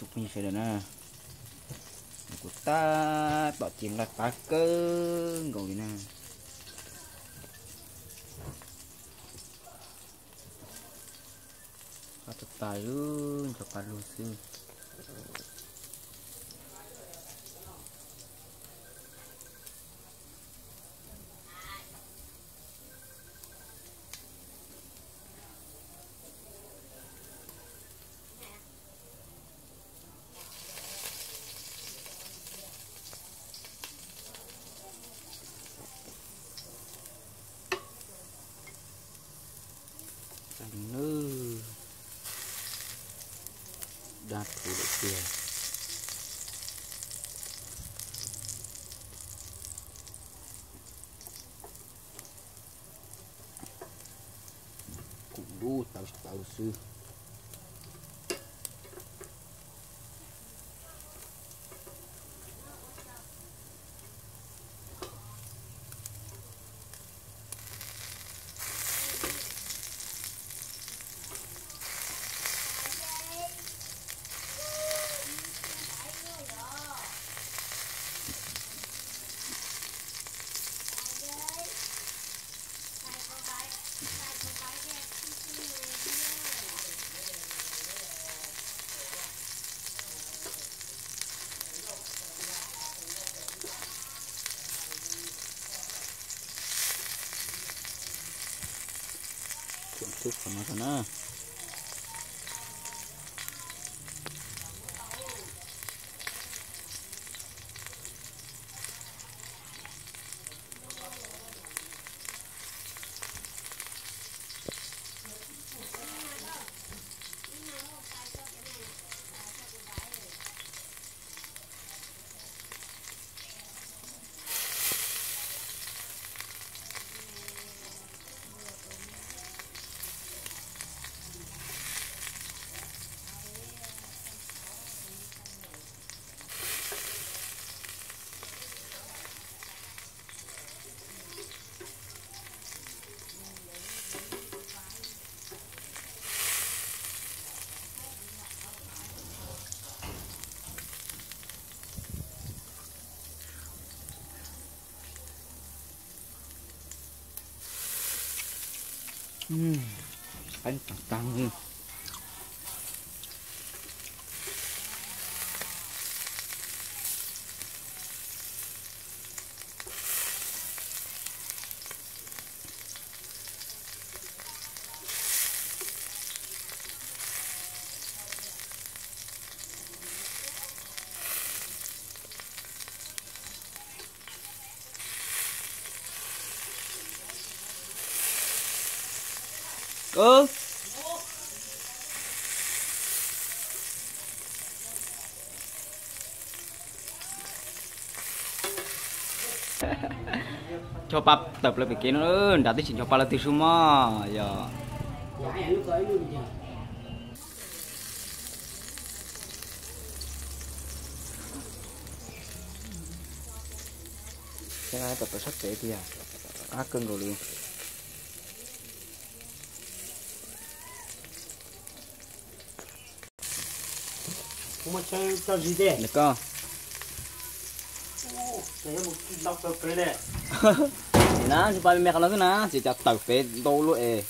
chụp như thế nè của ta bỏ chim là ta cơ, ngồi nè ta tài luôn cho ta luôn xương đạt thủ độ tiền cũng đủ tàu tàu sư. จุ่มซุปข้ามากันนะ 嗯，很ม当 Oh. coba tetap lebih bikin ơn sih coba latih semua. Ya. Kita tetap tập ya kể dulu Uma cho cho gì đấy? được không Để một cái lọc tập cái này. nè thì phải mẹ cái nó chỉ cho tập về đâu luôn ê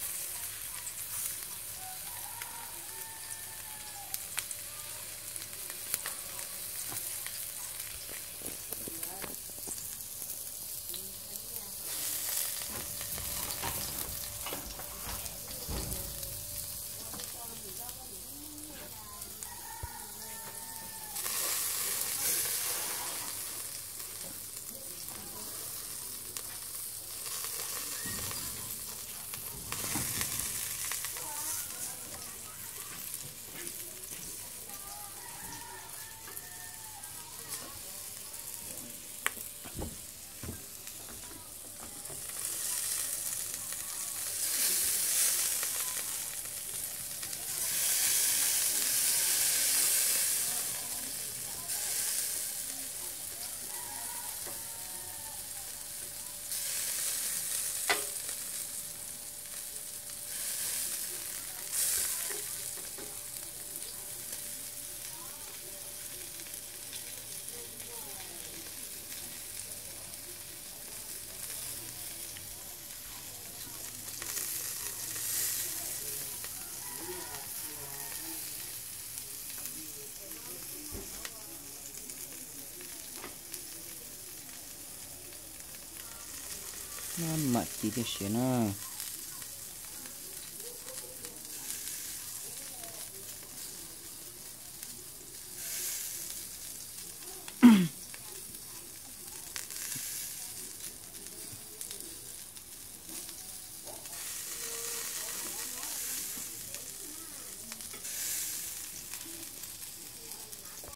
那么低的血呢